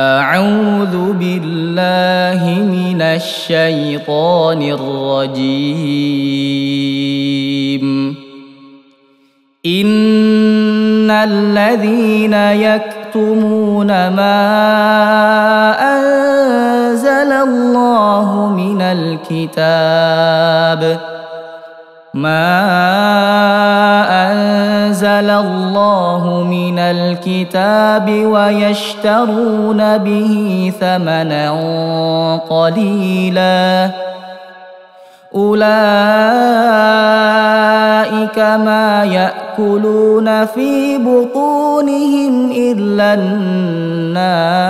أعوذ بالله من الشيطان الرجيم. إن الذين يكتمون ما أنزل الله من الكتاب ما أنزل الله من الكتاب ويشترون به ثمنا قليلا. أولئك ما يأكلون في بطونهم إلا النار.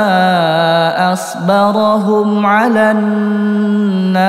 أصبرهم على النار